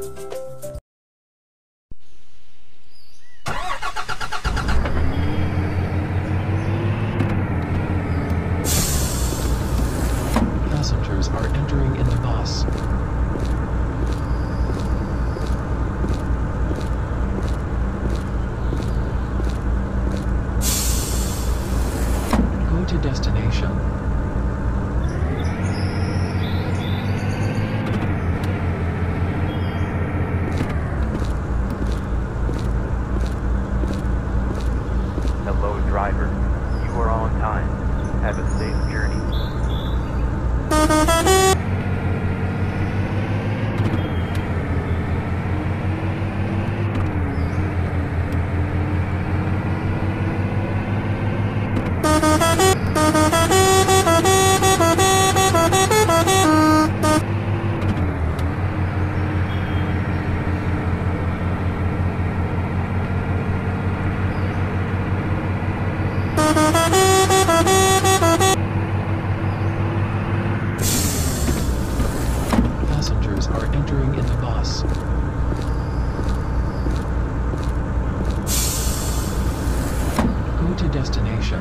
Passengers to destination.